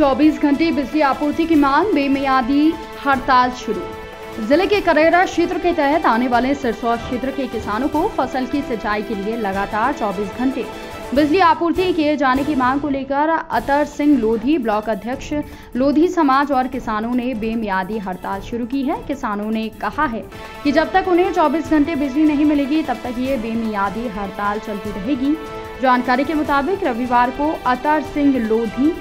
24 घंटे बिजली आपूर्ति की मांग, बेमियादी हड़ताल शुरू। ज़िले के करेरा क्षेत्र के तहत आने वाले सिरसौर क्षेत्र के किसानों को फ़सल की सिंचाई के लिए लगातार 24 घंटे बिजली आपूर्ति किए जाने की मांग को लेकर अतर सिंह लोधी ब्लॉक अध्यक्ष लोधी समाज और किसानों ने बेमियादी हड़ताल शुरू की है। किसानों ने कहा है कि जब तक उन्हें 24 घंटे बिजली नहीं मिलेगी, तब तक ये बेमियादी हड़ताल चलती रहेगी। जानकारी के मुताबिक रविवार को अतर सिंह लोधी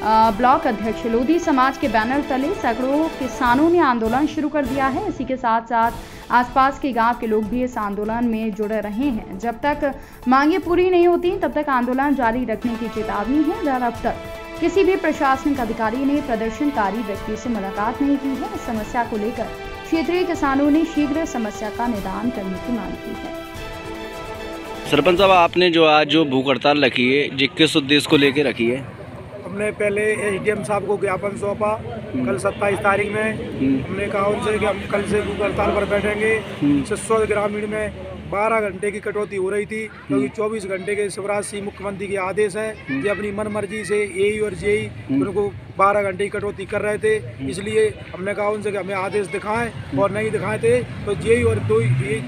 ब्लॉक अध्यक्ष लोधी समाज के बैनर तले सैकड़ों किसानों ने आंदोलन शुरू कर दिया है। इसी के साथ साथ आसपास के गाँव के लोग भी इस आंदोलन में जुड़े रहे हैं। जब तक मांगे पूरी नहीं होती, तब तक आंदोलन जारी रखने की चेतावनी है। जहाँ अब तक किसी भी प्रशासनिक अधिकारी ने प्रदर्शनकारी व्यक्ति से मुलाकात नहीं की है। इस समस्या को लेकर क्षेत्रीय किसानों ने शीघ्र समस्या का निदान करने की मांग की है। सरपंच साहब, आपने जो आज जो भूख हड़ताल रखी है जी किस उद्देश्य को लेकर रखी है हमने पहले एसडीएम साहब को ज्ञापन सौंपा कल 27 तारीख में। हमने कहा उनसे कि हम कल से भूख हड़ताल पर बैठेंगे। सिसोद ग्रामीण में 12 घंटे की कटौती हो रही थी क्योंकि 24 घंटे के शिवराज सिंह मुख्यमंत्री के आदेश है कि अपनी मन मर्ज़ी से एई और जेई उनको 12 घंटे की कटौती कर रहे थे। इसलिए हमने कहा उनसे कि हमें आदेश दिखाएँ और नहीं दिखाए थे तो जेई और दो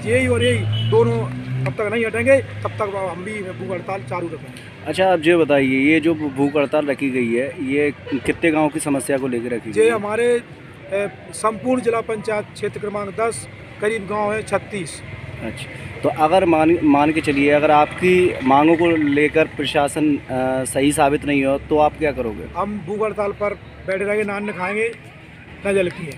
जेई और एई दोनों तब तक नहीं हटेंगे तब तक हम भी भूख हड़ताल चालू रखेंगे। अच्छा आप ये बताइए ये जो भूख हड़ताल रखी गई है ये कितने गाँव की समस्या को लेकर रखी ये हमारे संपूर्ण जिला पंचायत क्षेत्र क्रमांक 10 करीब गाँव है 36 अच्छा तो अगर मान मान के चलिए अगर आपकी मांगों को लेकर प्रशासन अ, सही साबित नहीं हो तो आप क्या करोगे? हम भूख हड़ताल पर बैठे रहेंगे नान खाएँगे न जल पिए।